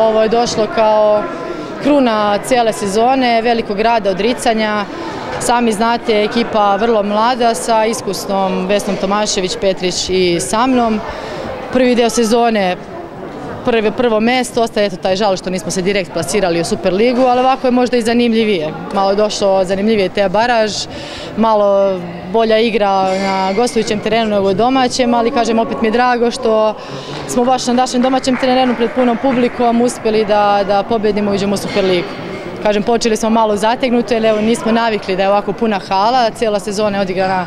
ovo je došlo kao kruna cijele sezone, velikog rada, odricanja. Sami znate, ekipa vrlo mlada sa iskusnom Vesnom Tomašević, Petrić i sa mnom. Prvi deo sezone prvo, prvo mesto, ostaje eto taj žal što nismo se direkt plasirali u Superligu, ali ovako je možda i zanimljivije. Malo je došlo zanimljivije te baraž, malo bolja igra na gostujućem terenu nego domaćem, ali kažem opet mi je drago što smo baš na našem domaćem terenu pred punom publikom uspjeli da, da pobjedimo i uđemo u Superligu. Kažem, počeli smo malo zategnuto jer evo nismo navikli da je ovako puna hala, cijela sezona je odigrana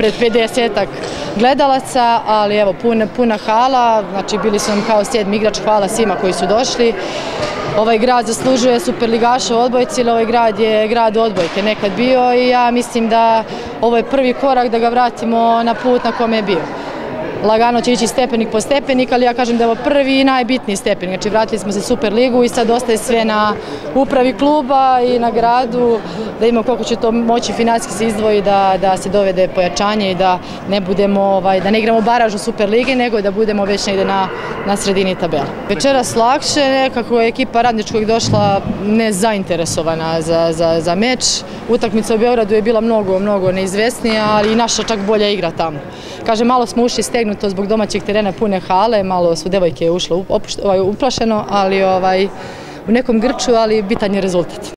pred 50-ak gledalaca, ali evo puna, puna hala, znači bili su nam kao sedmi igrač, hvala svima koji su došli. Ovaj grad zaslužuje superligaša u odbojci, ovaj grad je grad odbojke nekad bio i ja mislim da ovo je prvi korak da ga vratimo na put na kome je bio lagano će ići stepenik po stepenik, ali ja kažem da je ovo prvi i najbitniji stepenik. Znači vratili smo se Super ligu i sad ostaje sve na upravi kluba i na gradu, da imamo koliko će to moći financijski se izdvoji da, da se dovede pojačanje i da ne budemo, ovaj, da ne igramo baraž u Super ligi, nego da budemo već negdje na, na sredini tabela. Večeras lakše, nekako je ekipa radničkog došla nezainteresovana za, za, za meč. Utakmica u Beogradu je bila mnogo, mnogo neizvesnija, ali i naša čak bolja igra tamo. Kaže, malo smo ušli stegnuto zbog domaćeg terena pune hale, malo su devojke ušle ovaj, uplašeno, ali ovaj, u nekom grču, ali bitan je rezultat.